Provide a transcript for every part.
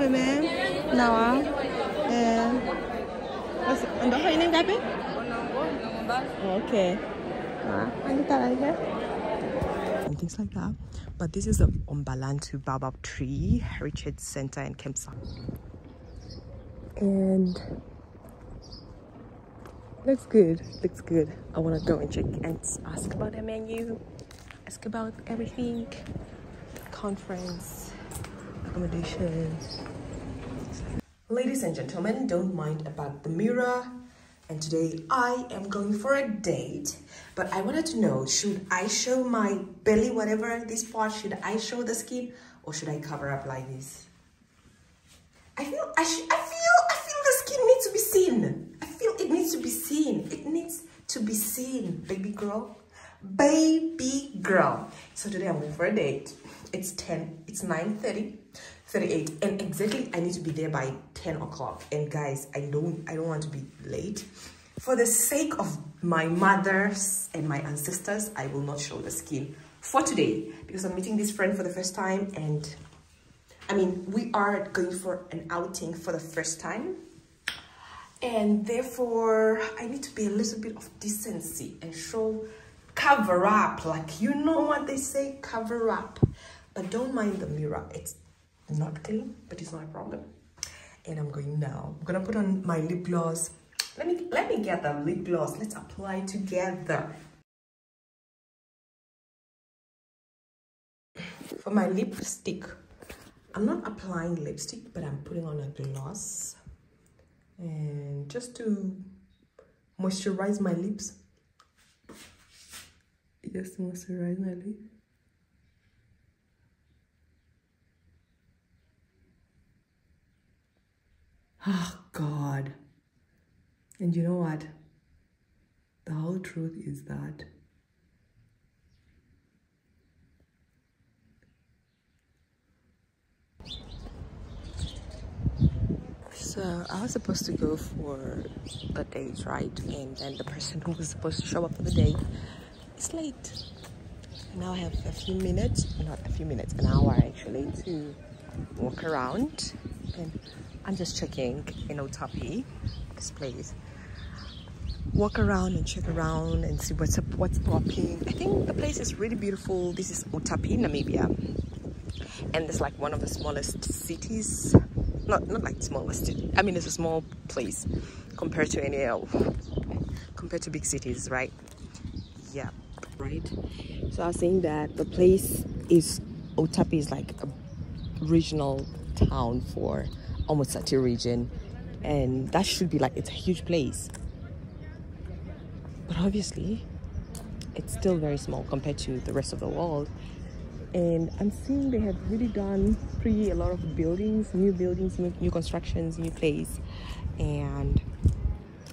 bebe. Nawa. Eh. What's your name, Gabi? Okay. Ah, and things like that. But this is the Ombalantu Baobab tree, Heritage Center in Campsite. And looks good, looks good. I want to go and check and ask about the menu, ask about everything, conference, accommodations. Ladies and gentlemen, don't mind about the mirror. And today I am going for a date, but I wanted to know, should I show my belly, whatever this part, should I show the skin or should I cover up like this? I feel, I, I feel, I feel the skin needs to be seen. I feel it needs to be seen. It needs to be seen, baby girl. Baby girl. So today I'm going for a date. It's 10, it's 9.30. 38 and exactly i need to be there by 10 o'clock. And guys i don't i don't want to be late. For the sake of my mothers and my ancestors i will not show the skin for today because i'm meeting this friend for the first time and i mean we are going for an outing for the first time. And therefore i need to be a little bit of decency and show cover up like you know what they say cover up but don't mind the mirror. It's not clean but it's not a problem. And i'm going now. I'm gonna put on my lip gloss. Let me let me get the lip gloss. Let's apply together. For my lipstick i'm not applying lipstick but i'm putting on a gloss. And just to moisturize my lips. Just to moisturize my lips Oh, God. And you know what? The whole truth is that So I was supposed to go for a date, right? And then the person who was supposed to show up for the date is late. Now I have a few minutes, not a few minutes, an hour actually, to walk around and I'm just checking in Outapi, this place. Walk around and check around and see what's up, what's popping. I think the place is really beautiful. This is Outapi, Namibia. And it's like one of the smallest cities. Not not like smallest. I mean, it's a small place compared to any else. Compared to big cities, right? Yeah, right. So I was saying that the place is Outapi is like a regional town for Omusati region and that should be like it's a huge place. But obviously it's still very small compared to the rest of the world. And I'm seeing they have really done pretty a lot of buildings new buildings new, new constructions new place. And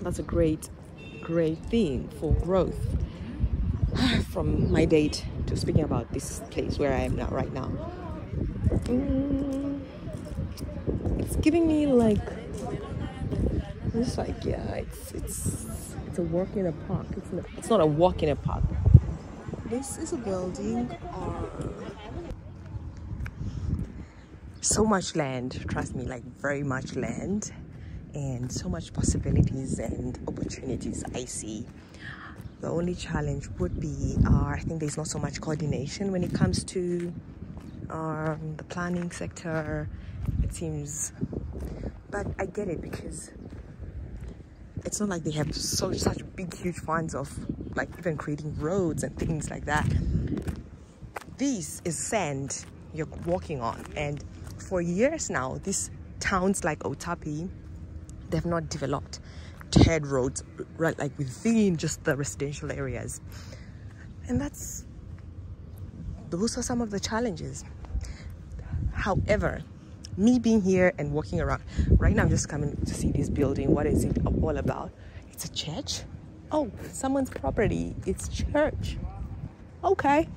that's a great great thing for growth. From my date to speaking about this place where I am now right now. Mm it's giving me like it's like yeah it's it's it's a walk in a park. It's not it's not a walk in a park. This is a building so much land trust me like very much land and so much possibilities and opportunities i see. The only challenge would be uh, i think there's not so much coordination when it comes to um, the planning sector it seems but i get it because it's not like they have so such big huge funds of like even creating roads and things like that. This is sand you're walking on and for years now these towns like Outapi they've not developed shared roads right like within just the residential areas. And that's those are some of the challenges. However me being here and walking around. Right now i'm just coming to see this building. What is it all about? It's a church? Oh someone's property. It's church. Okay.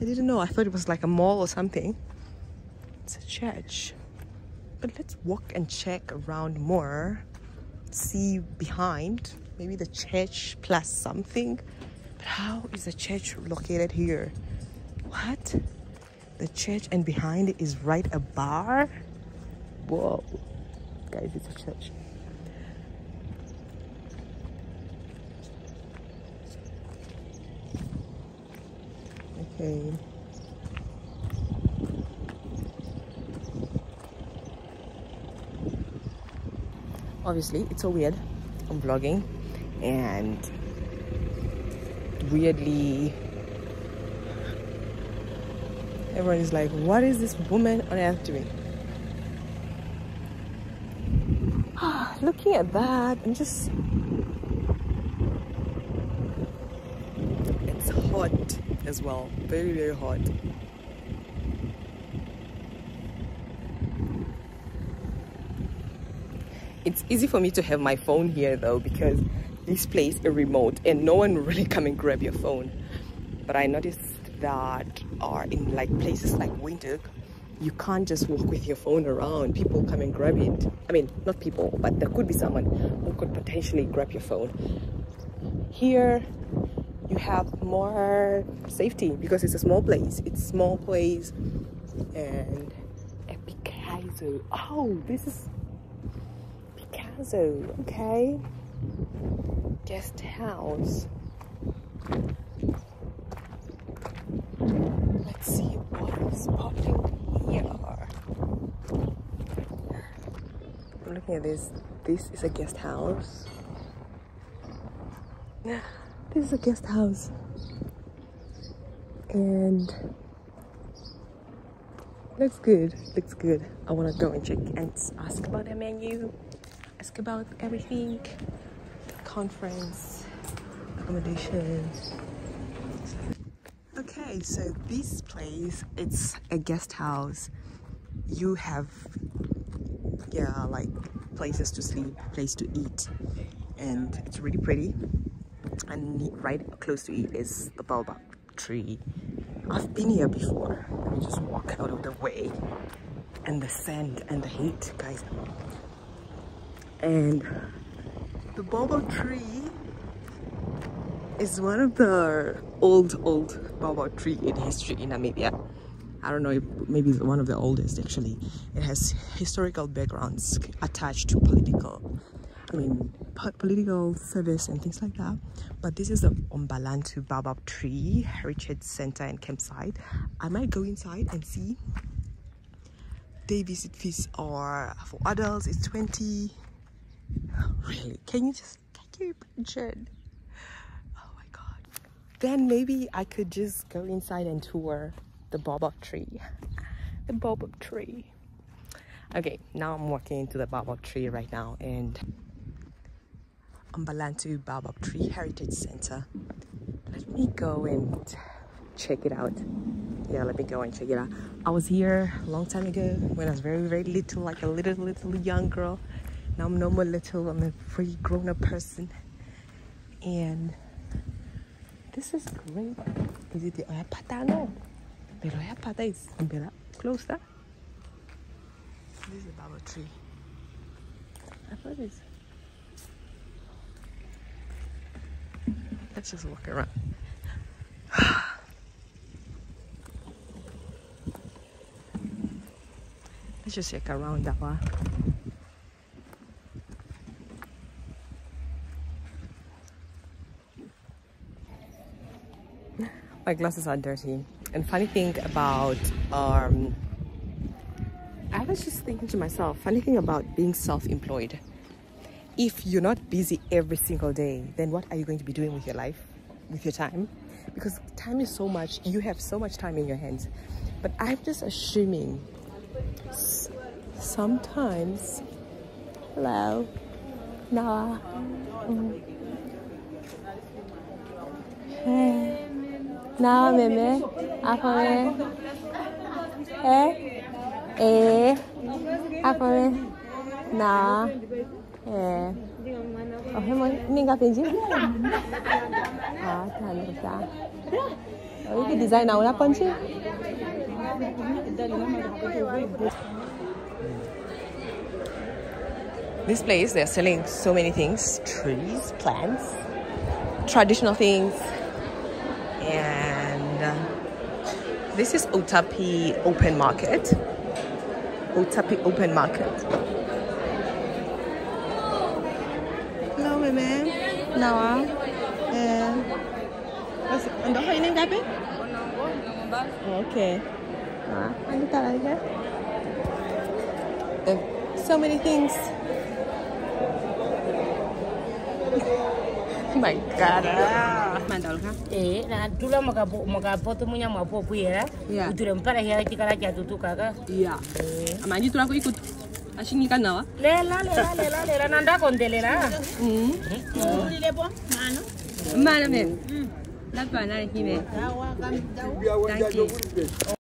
I didn't know. I thought it was like a mall or something. It's a church. But let's walk and check around more. See behind. Maybe the church plus something. But how is the church located here? What the church and behind it is right a bar. Whoa. Guys it's a church. Okay. Obviously it's so weird. I'm vlogging and weirdly everyone is like what is this woman on earth doing? Looking at that i'm just it's hot as well very very hot. It's easy for me to have my phone here though because this place is remote and no one really come and grab your phone. But i noticed that are in like places like Windhoek you can't just walk with your phone around. People come and grab it. I mean not people but there could be someone who could potentially grab your phone. Here you have more safety because it's a small place. It's small place and a Picasso. Oh this is Picasso. Okay. Guest house let's see what is popping here At this this is a guest house. This is a guest house. And looks good looks good. I want to go and check and ask about the menu ask about everything. Conference accommodation. Okay so this place it's a guest house. You have yeah like places to sleep place to eat. And it's really pretty. And right close to it is the baobab tree. I've been here before. Let me just walk out of the way. And the sand and the heat guys. And the baobab tree is one of the old old baobab tree in history in namibia I don't know, maybe one of the oldest actually. It has historical backgrounds attached to political I mean, political service and things like that. But this is the Ombalantu Baobab Tree Heritage Center and Campsite. I might go inside and see. Day visit fees are for adults it's 20. Really? Can you just can you imagine? Oh my god. Then maybe I could just go inside and tour the baobab tree. the baobab tree. Okay, now I'm walking into the baobab tree right now and Ombalantu Baobab Tree Heritage Center. Let me go and check it out. Yeah, let me go and check it out. I was here a long time ago when I was very, very little, like a little, little young girl. Now I'm no more little, I'm a pretty grown-up person. And this is great. Is it the Oyapata? No. The Oyapata is closer. This is a baobab tree. I thought it's Let's just walk around. Let's just check around that one. My glasses are dirty. And funny thing about um I was just thinking to myself, funny thing about being self-employed. If you're not busy every single day then what are you going to be doing with your life with your time? Because time is so much you have so much time in your hands. But i'm just assuming sometimes hello Noah. Mm. hey. Noah meme Afore. Eh? Eh? Afore. Na. Eh. Oh, hey, man. Minga penji. Ah, tani sa. Oh, que design aula. This place, they're selling so many things trees, plants, traditional things. Yeah this is Outapi Open Market. Outapi Open Market. Hello, man. Nawa. Eh. Ando kayo ng gabi? Okay. Ah, ano talaga? So many things. my God. mandalka eh na tula maka maka poto munya mwapo kuira yeah. utule mpara hia chikala cha tutuka ka. Yeah. Eh. Amanyi tulako iko ashinyika nawa? Lela lela lela lela na ndakondelela mm. mm. Ulile po mano. Mano me mm. That's why I'm not here.